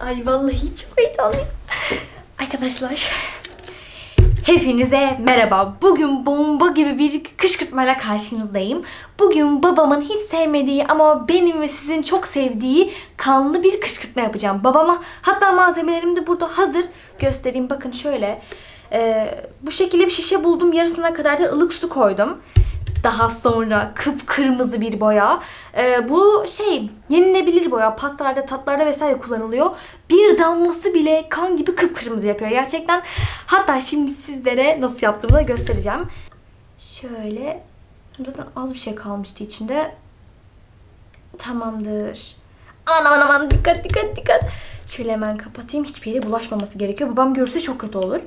Ay vallahi çok heyecanlıyım. Arkadaşlar Hepinize merhaba. Bugün bomba gibi bir kışkırtmayla karşınızdayım. Bugün babamın hiç sevmediği ama benim ve sizin çok sevdiği kanlı bir kışkırtma yapacağım. Babama hatta malzemelerim de burada hazır. Göstereyim bakın şöyle. Ee, bu şekilde bir şişe buldum. Yarısına kadar da ılık su koydum. Daha sonra kıpkırmızı bir boya. Ee, bu şey yenilebilir boya. Pastalarda, tatlarda vesaire kullanılıyor. Bir damlası bile kan gibi kıpkırmızı yapıyor gerçekten. Hatta şimdi sizlere nasıl yaptığımı da göstereceğim. Şöyle. Zaten az bir şey kalmıştı içinde. Tamamdır. Aman aman dikkat dikkat dikkat. Şöyle hemen kapatayım. Hiçbir yere bulaşmaması gerekiyor. Babam görürse çok kötü olur.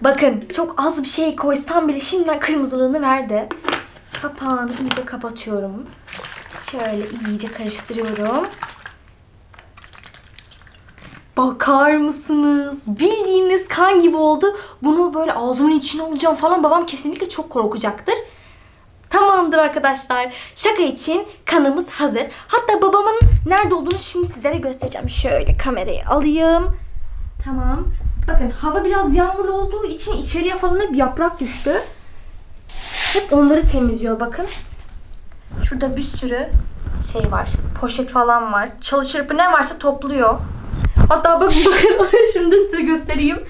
Bakın çok az bir şey koysam bile şimdiden kırmızılığını verdi. Kapağını iyice kapatıyorum. Şöyle iyice karıştırıyorum. Bakar mısınız? Bildiğiniz kan gibi oldu. Bunu böyle ağzımın içine alacağım falan. Babam kesinlikle çok korkacaktır. Tamamdır arkadaşlar. Şaka için kanımız hazır. Hatta babamın nerede olduğunu şimdi sizlere göstereceğim. Şöyle kamerayı alayım. Tamam. Bakın hava biraz yağmurlu olduğu için içeriye falan hep yaprak düştü. Hep onları temizliyor bakın. Şurada bir sürü şey var. Poşet falan var. Çalı çırpı ne varsa topluyor. Hatta bakın bakın şunu da size göstereyim.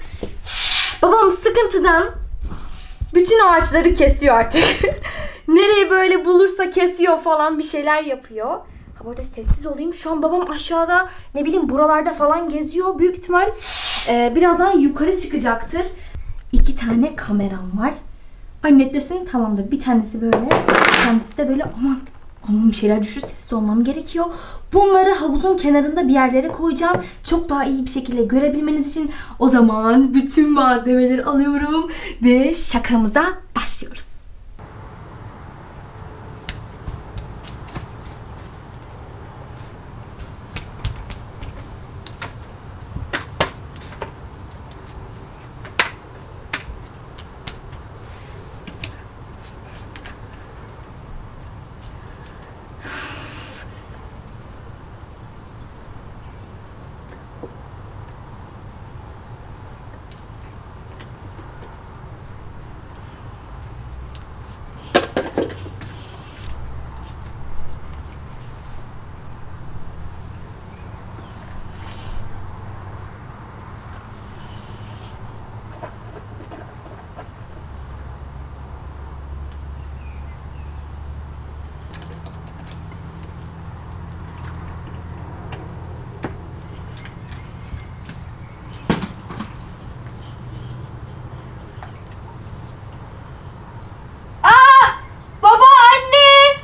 Babam sıkıntıdan bütün ağaçları kesiyor artık. Nereye böyle bulursa kesiyor falan bir şeyler yapıyor. Ha bu arada sessiz olayım. Şu an babam aşağıda ne bileyim buralarda falan geziyor. Büyük ihtimal e, birazdan yukarı çıkacaktır. İki tane kameram var. Ay netlesin tamamdır. Bir tanesi böyle. Bir tanesi de böyle aman aman bir şeyler düşür sessiz olmam gerekiyor. Bunları havuzun kenarında bir yerlere koyacağım. Çok daha iyi bir şekilde görebilmeniz için o zaman bütün malzemeleri alıyorum ve şakamıza başlıyoruz. Aa! Baba anne!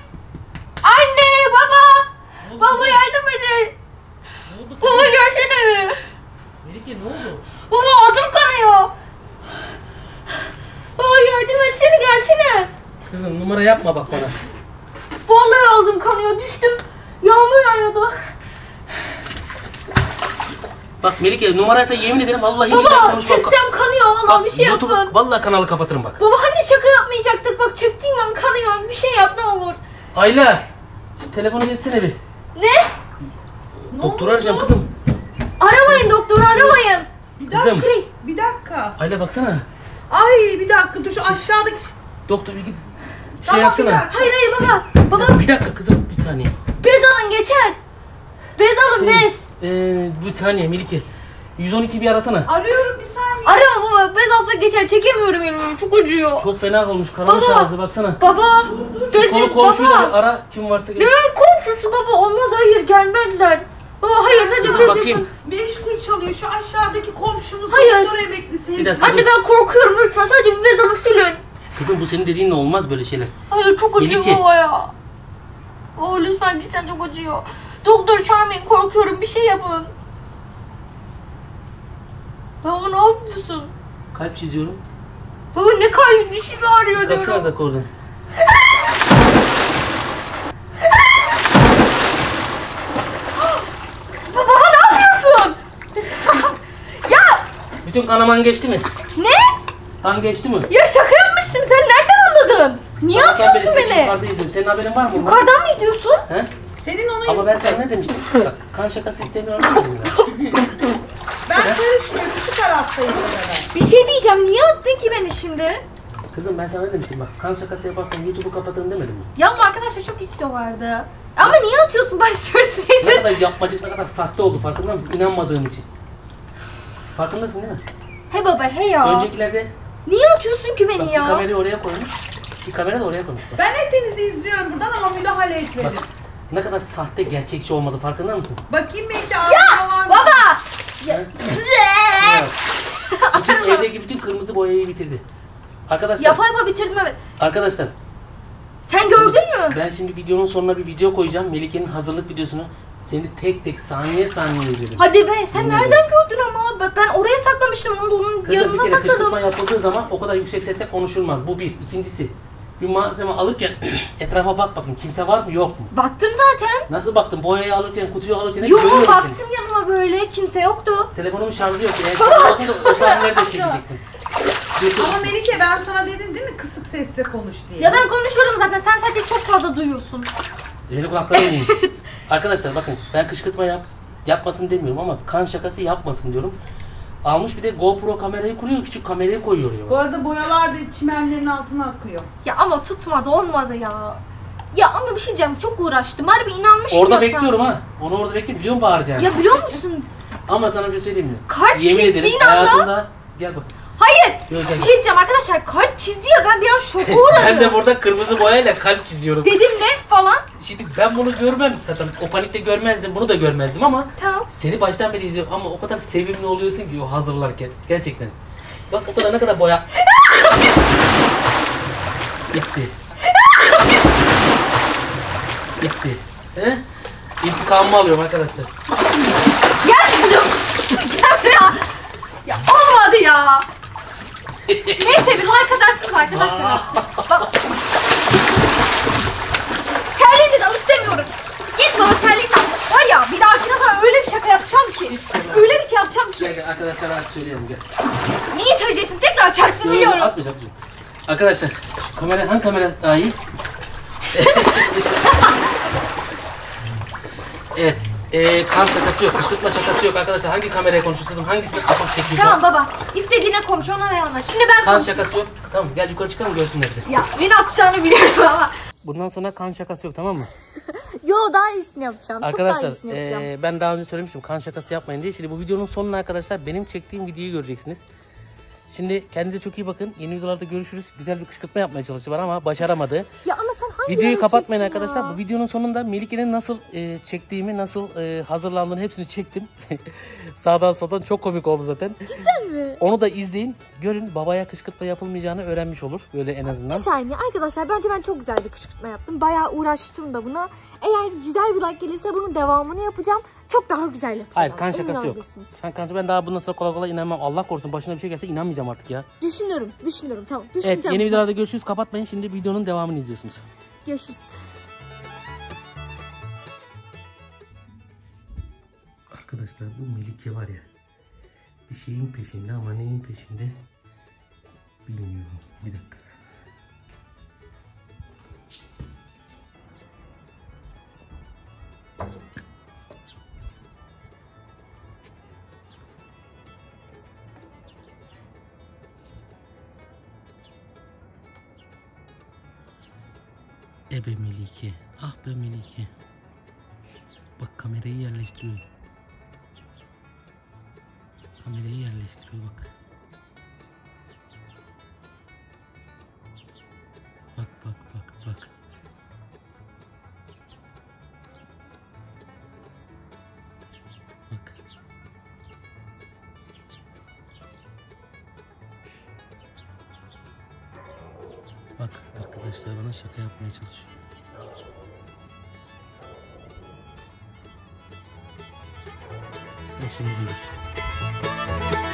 Anne baba! Baba yardım edin! Ne oldu Baba gelsene! Melike ne oldu? Baba adım kanıyor! Baba yardım etsene gelsene! Kızım numara yapma bak bana. Vallahi ağzım kanıyor düştüm. Yağmur yağıyordu. Bak Melike numaraysa yemin ederim vallahi billahi Baba konuşmam. çeksem kanıyor Bak, bir şey YouTube- yapın. Vallahi kanalı kapatırım bak. Baba hani şaka yapmayacaktık bak çektiğim an kanıyor bir şey yap ne olur. Ayla şu telefonu getirsene bir. Ne? Doktor arayacağım kızım. Aramayın doktor aramayın. Bir Kızım. dakika. Şey Bir dakika. Ayla baksana. Ay bir dakika dur şu aşağıdaki... Doktor bir git. Şey Tamam, bir yapsana. dakika. hayır hayır baba. Baba Bir dakika kızım bir saniye. bez alın geçer. Bez alın Şey, bez. Ee, bir saniye Melike. 112 bir arasana. Arıyorum bir saniye. Arama baba bez alsa geçer çekemiyorum elimi çok acıyor. Çok fena olmuş. Kanamış Baba. ağzı baksana. Baba bez Konu komşuyu da bir baba. ara. Kim varsa Ne gelsin. komşusu baba olmaz hayır gelmezler. Baba hayır sadece Kızım bez bakayım. yapın. Meşgul çalıyor şu aşağıdaki komşumuz Hayır. doktor emeklisi. Bir dakika. Anne ben korkuyorum lütfen sadece bir bez alın. Kızım bu senin dediğinle olmaz böyle şeyler. Hayır çok acıyor Melike. baba ya. Baba lütfen cidden çok acıyor. Doktor çağırmayın korkuyorum bir şey yapın. Baba ne yapıyorsun? Kalp çiziyorum. Baba ne kalbin dişimi ağrıyor Kalksana diyorum. dakika oradan. Baba ne yapıyorsun? ya Bütün kanaman geçti mi? ne? Kan geçti mi? Ya şaka yapmıştım sen nereden anladın? Niye Sabahtan atıyorsun beri seni beni? Yukarıda izliyorum. Senin haberin var mı? Yukarıdan mı izliyorsun? He? Senin onu Ama ben sana ne demiştim? Bak, kan şakası istemiyorum dedim ya. ben karışmıyorum. Şu taraftayım ben. Bir şey diyeceğim. Niye attın ki beni şimdi? Kızım ben sana ne demiştim bak kan şakası yaparsan YouTube'u kapatırım demedim mi? Ya bu arkadaşlar çok istiyorlardı. Ama niye atıyorsun bari Ne söyleseydin. kadar yapmacık ne kadar sahte oldu farkında mısın? İnanmadığın için. Farkındasın değil mi? He baba he ya. Öncekilerde Niye atıyorsun ki bak, beni bir ya? kamerayı oraya koymuş. Bir kamera da oraya. Bak, Ben hepinizi izliyorum buradan ama müdahale bak etmedim. ne kadar sahte gerçekçi olmadı farkında mısın? Bakayım belki ağzına var mı? Baba! Ya. Bütün evdeki bütün kırmızı boyayı bitirdi. Arkadaşlar, Yapa yapa bitirdim evet. arkadaşlar Sen gördün mü? ben şimdi videonun sonuna bir video koyacağım. Melike'nin hazırlık videosunu seni tek tek saniye saniye izledim. Hadi be sen Yemin nereden gördün ama? Bak Ben oraya saklamıştım onu da onun Kızım bir yanına kere sakladım. kışkırtma yapıldığı zaman o kadar yüksek sesle konuşulmaz. Bu bir. İkincisi bir malzeme alırken etrafa bak bakın kimse var mı yok mu? Baktım zaten. Nasıl baktın boyayı alırken kutuyu alırken hep Yo musun? baktım yanıma böyle kimse yoktu. Telefonumun şarjı yok. Eğer şarjı o sahneleri de çekecektim. Ama Melike ben sana dedim değil mi kısık sesle konuş diye. Ya ben konuşuyorum zaten sen sadece çok fazla duyuyorsun. Beni kulaklarım yiyin. Arkadaşlar bakın ben kışkırtma yap, yapmasın demiyorum ama kan şakası yapmasın diyorum. Almış bir de GoPro kamerayı kuruyor, küçük kamerayı koyuyor Bu ya. arada boyalar da çimenlerin altına akıyor. Ya ama tutmadı olmadı ya. Ya ama bir şey diyeceğim çok uğraştım. Harbi inanmışım Orada ya bekliyorum sana. ha. Onu orada bekliyorum. Biliyorum bağıracağını. Ya biliyor musun? Ama sana bir şey söyleyeyim mi? Kalp Yemin ederim anda- hayatımda... Gel bak. Hayır. Gel. Bir şey diyeceğim arkadaşlar kalp çizdi ya ben bir an şoka uğradım. ben de burada kırmızı boyayla kalp çiziyorum. Dedim ne falan. Şimdi ben bunu görmem zaten. O panikte görmezdim, bunu da görmezdim ama Tamam. seni baştan beri izliyorum ama o kadar sevimli oluyorsun ki o hazırlarken. Gerçekten. Bak o kadar ne kadar boya. Bitti. Bitti. He? İntikamımı alıyorum arkadaşlar. Gel şunu. Gel buraya. Ya olmadı ya. Neyse bir like atarsınız arkadaşlar artık. Bak. Terliğini de al istemiyorum. Git baba terliğini al. Var ya bir dahakine sana öyle bir şaka yapacağım ki. Öyle bir şey yapacağım ki. gel arkadaşlar artık söyleyelim gel. Neyi söyleyeceksin? Tekrar açarsın Yok, biliyorum. atmayacağım. Arkadaşlar kamera hangi kamera daha iyi? evet. Ee, kan şakası yok, kışkırtma şakası yok arkadaşlar. Hangi kameraya konuşuyoruz kızım? Hangisini afak çekiyor? Tamam baba. İstediğine konuş ona ne anlat. Şimdi ben Kan konuşayım. şakası yok. Tamam gel yukarı çıkalım görsünler bizi. Ya beni atacağını biliyorum ama. Bundan sonra kan şakası yok tamam mı? Yo daha iyisini yapacağım. Çok daha Arkadaşlar iyisini yapacağım. ee, ben daha önce söylemiştim kan şakası yapmayın diye. Şimdi bu videonun sonuna arkadaşlar benim çektiğim videoyu göreceksiniz. Şimdi kendinize çok iyi bakın. Yeni videolarda görüşürüz. Güzel bir kışkırtma yapmaya çalıştı bana ama başaramadı. Ya ama sen hangi Videoyu kapatmayın arkadaşlar. ya? Bu videonun sonunda Melike'nin nasıl e, çektiğimi, nasıl e, hazırlandığını hepsini çektim. Sağdan soldan çok komik oldu zaten. Cidden mi? Onu da izleyin. Görün babaya kışkırtma yapılmayacağını öğrenmiş olur. Böyle en azından. Bir saniye arkadaşlar bence ben çok güzel bir kışkırtma yaptım. Bayağı uğraştım da buna. Eğer güzel bir like gelirse bunun devamını yapacağım. Çok daha güzel yapacağım. Hayır kan şakası yok. Kan şakası ben daha bundan sonra kolay kolay inanmam. Allah korusun başına bir şey gelse inanmayacağım artık ya. Düşünürüm, düşünürüm. Tamam, düşüneceğim. Evet yeni videolarda görüşürüz. Kapatmayın. Şimdi videonun devamını izliyorsunuz. Görüşürüz. Arkadaşlar bu Melike var ya. Bir şeyin peşinde ama neyin peşinde bilmiyorum. Bir dakika. Ebe Melike. Ah be Melike. Bak kamerayı yerleştiriyor. Kamerayı yerleştiriyor bak. Bak bak bak bak. Bak arkadaşlar bana şaka yapmaya çalışıyor. Sen şimdi görürsün.